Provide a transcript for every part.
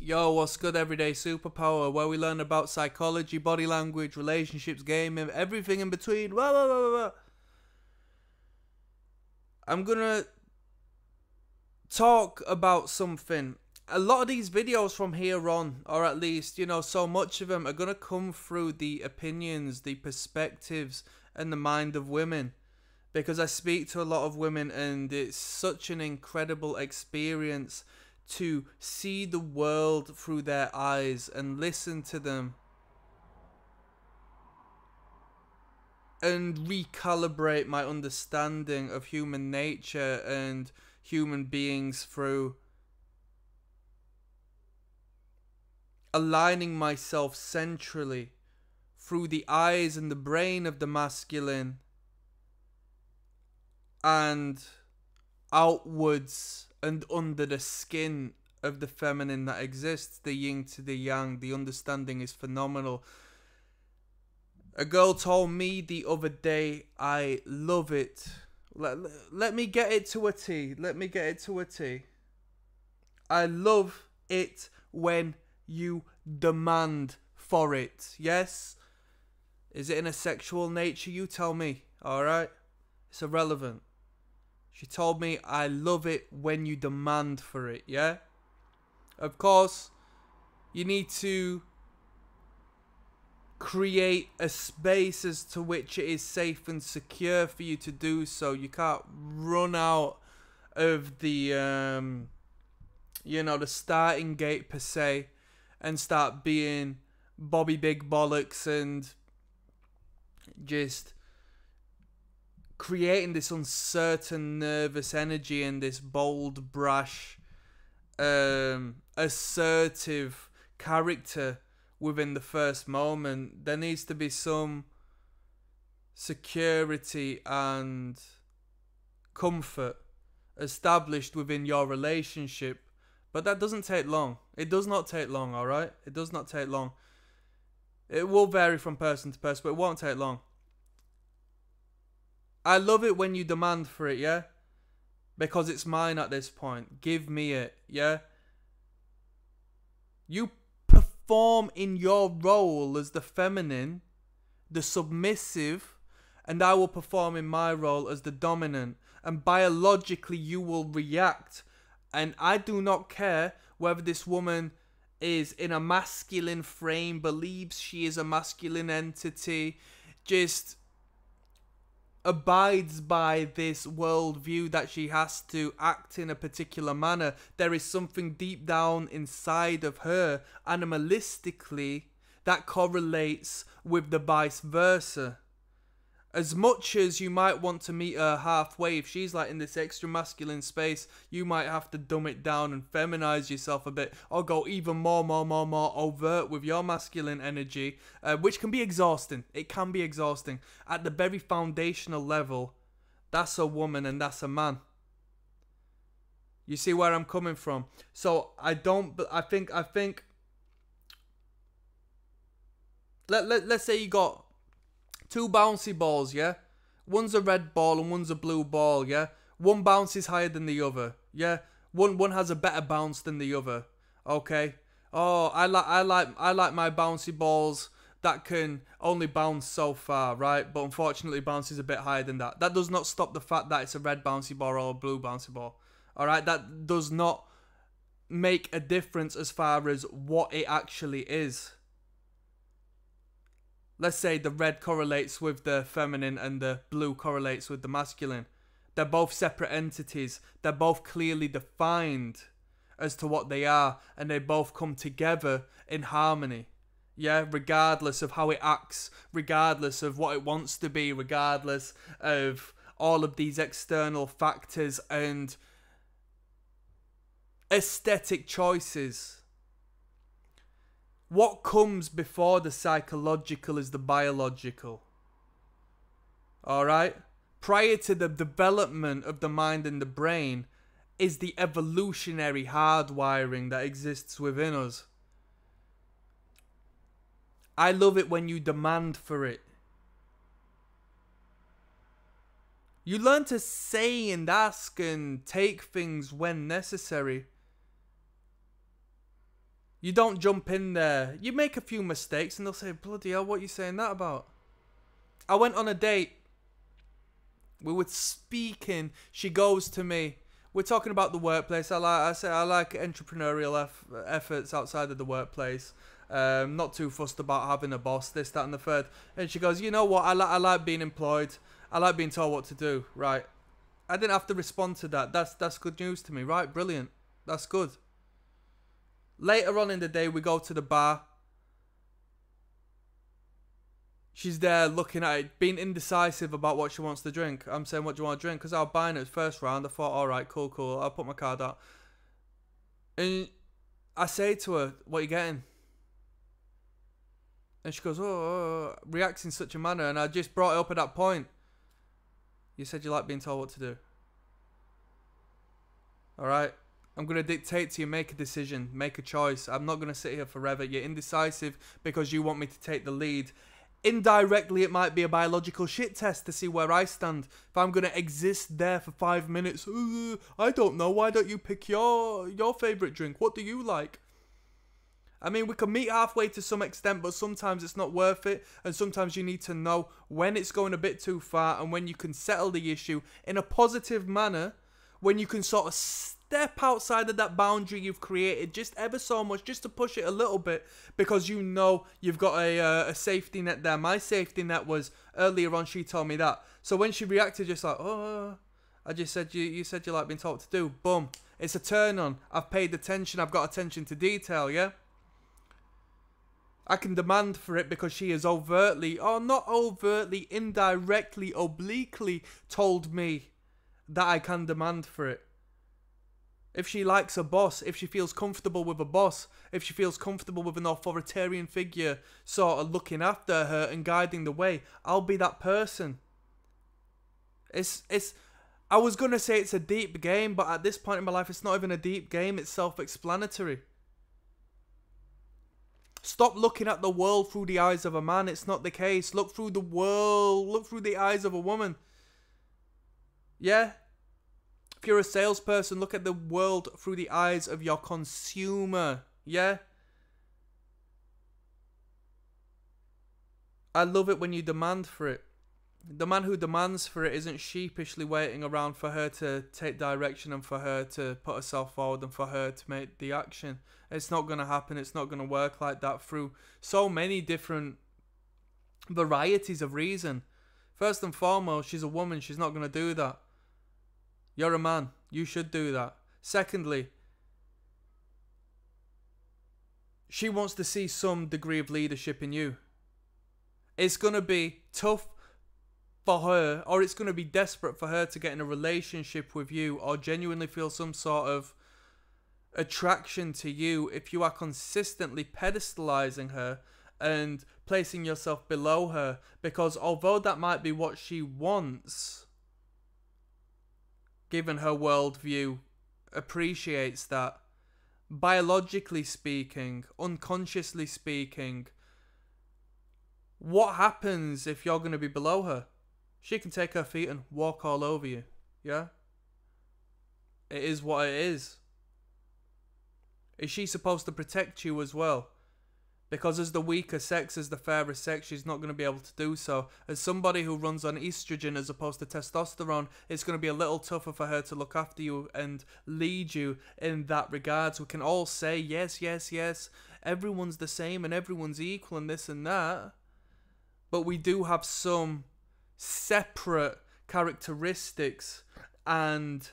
Yo, what's good, everyday superpower? Where we learn about psychology, body language, relationships, gaming, everything in between. Blah, blah, blah, blah. I'm gonna talk about something. A lot of these videos from here on, or at least, you know, so much of them are gonna come through the opinions, the perspectives, and the mind of women. Because I speak to a lot of women, and it's such an incredible experience to see the world through their eyes and listen to them and recalibrate my understanding of human nature and human beings through aligning myself centrally through the eyes and the brain of the masculine and outwards and under the skin of the feminine that exists, the yin to the yang. The understanding is phenomenal. A girl told me the other day, I love it. Let, let me get it to a T. Let me get it to a T. I love it when you demand for it. Yes? Is it in a sexual nature? You tell me. Alright? It's irrelevant. She told me, I love it when you demand for it, yeah? Of course, you need to create a space as to which it is safe and secure for you to do so. You can't run out of the, um, you know, the starting gate per se and start being Bobby Big Bollocks and just creating this uncertain, nervous energy and this bold, brash, um, assertive character within the first moment. There needs to be some security and comfort established within your relationship. But that doesn't take long. It does not take long, alright? It does not take long. It will vary from person to person, but it won't take long. I love it when you demand for it, yeah? Because it's mine at this point. Give me it, yeah? You perform in your role as the feminine, the submissive, and I will perform in my role as the dominant. And biologically, you will react. And I do not care whether this woman is in a masculine frame, believes she is a masculine entity, just abides by this worldview that she has to act in a particular manner. There is something deep down inside of her, animalistically, that correlates with the vice versa as much as you might want to meet her halfway, if she's like in this extra masculine space, you might have to dumb it down and feminize yourself a bit, or go even more, more, more, more overt with your masculine energy, uh, which can be exhausting. It can be exhausting. At the very foundational level, that's a woman and that's a man. You see where I'm coming from? So I don't. I think. I think. Let let let's say you got two bouncy balls, yeah? One's a red ball and one's a blue ball, yeah? One bounces higher than the other, yeah? One one has a better bounce than the other. Okay? Oh, I like I like I like my bouncy balls that can only bounce so far, right? But unfortunately bounces a bit higher than that. That does not stop the fact that it's a red bouncy ball or a blue bouncy ball. Alright, that does not make a difference as far as what it actually is let's say the red correlates with the feminine and the blue correlates with the masculine. They're both separate entities. They're both clearly defined as to what they are, and they both come together in harmony. Yeah, regardless of how it acts, regardless of what it wants to be, regardless of all of these external factors and aesthetic choices what comes before the psychological is the biological. Alright? Prior to the development of the mind and the brain is the evolutionary hardwiring that exists within us. I love it when you demand for it. You learn to say and ask and take things when necessary. You don't jump in there. You make a few mistakes and they'll say, bloody hell, what are you saying that about? I went on a date. We were speaking. She goes to me. We're talking about the workplace. I like. I say I like entrepreneurial eff- efforts outside of the workplace. Um, not too fussed about having a boss, this, that, and the third. And she goes, you know what? I like. I like being employed. I like being told what to do. Right. I didn't have to respond to that. That's that's good news to me. Right. Brilliant. That's good. Later on in the day, we go to the bar. She's there looking at it, being indecisive about what she wants to drink. I'm saying, What do you want to drink? Because I was buying it first round. I thought, All right, cool, cool. I'll put my card out. And I say to her, What are you getting? And she goes, oh, oh, oh, reacts in such a manner. And I just brought it up at that point. You said you like being told what to do. All right. I'm going to dictate to you, make a decision, make a choice. I'm not going to sit here forever. You're indecisive because you want me to take the lead. Indirectly, it might be a biological shit test to see where I stand. If I'm going to exist there for five minutes, uh, I don't know. Why don't you pick your your favorite drink? What do you like? I mean, we can meet halfway to some extent, but sometimes it's not worth it, and sometimes you need to know when it's going a bit too far and when you can settle the issue in a positive manner, when you can sort of step outside of that boundary you've created just ever so much, just to push it a little bit, because you know you've got a, uh, a safety net there. My safety net was earlier on. She told me that. So when she reacted, just like, oh, I just said you you said you like being told to do. Boom, it's a turn on. I've paid attention. I've got attention to detail. Yeah. I can demand for it because she has overtly, or not overtly, indirectly, obliquely told me that I can demand for it if she likes a boss, if she feels comfortable with a boss, if she feels comfortable with an authoritarian figure sort of looking after her and guiding the way, I'll be that person. It's it's I was going to say it's a deep game, but at this point in my life it's not even a deep game, it's self-explanatory. Stop looking at the world through the eyes of a man. It's not the case. Look through the world, look through the eyes of a woman. Yeah, if you're a salesperson, look at the world through the eyes of your consumer. Yeah? I love it when you demand for it. The man who demands for it isn't sheepishly waiting around for her to take direction and for her to put herself forward and for her to make the action. It's not going to happen. It's not going to work like that through so many different varieties of reason. First and foremost, she's a woman. She's not going to do that. You're a man. You should do that. Secondly, she wants to see some degree of leadership in you. It's going to be tough for her, or it's going to be desperate for her to get in a relationship with you or genuinely feel some sort of attraction to you if you are consistently pedestalizing her and placing yourself below her. Because although that might be what she wants, given her worldview, appreciates that. Biologically speaking, unconsciously speaking, what happens if you're going to be below her? She can take her feet and walk all over you. Yeah? It is what it is. Is she supposed to protect you as well? Because as the weaker sex, as the fairer sex, she's not going to be able to do so. As somebody who runs on estrogen as opposed to testosterone, it's going to be a little tougher for her to look after you and lead you in that regard. So we can all say, yes, yes, yes, everyone's the same and everyone's equal and this and that. But we do have some separate characteristics and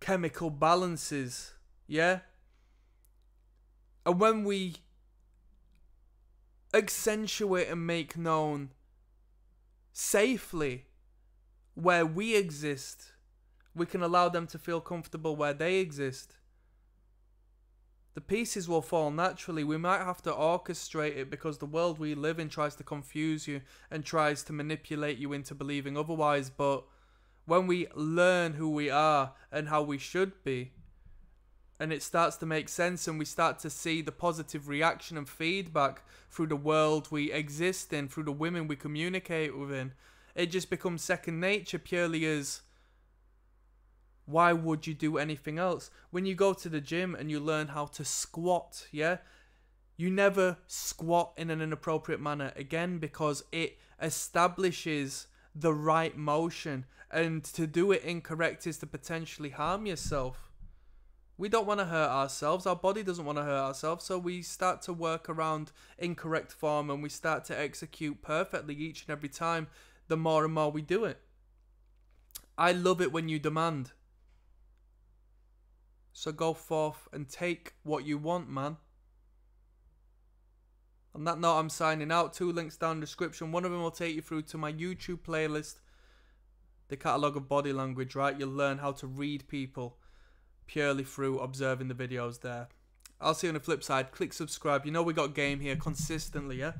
chemical balances. Yeah? And when we accentuate and make known safely where we exist, we can allow them to feel comfortable where they exist. The pieces will fall naturally. We might have to orchestrate it because the world we live in tries to confuse you and tries to manipulate you into believing otherwise. But when we learn who we are and how we should be, and it starts to make sense and we start to see the positive reaction and feedback through the world we exist in through the women we communicate within it just becomes second nature purely as Why would you do anything else? When you go to the gym and you learn how to squat, yeah? You never squat in an inappropriate manner again because it establishes the right motion. And to do it incorrect is to potentially harm yourself. We don't want to hurt ourselves. Our body doesn't want to hurt ourselves. So we start to work around incorrect form and we start to execute perfectly each and every time the more and more we do it. I love it when you demand. So go forth and take what you want, man. On that note, I'm signing out. Two links down in the description. One of them will take you through to my YouTube playlist, the catalogue of body language, right? You'll learn how to read people purely through observing the videos there. I'll see you on the flip side. Click subscribe. You know we got game here consistently, yeah?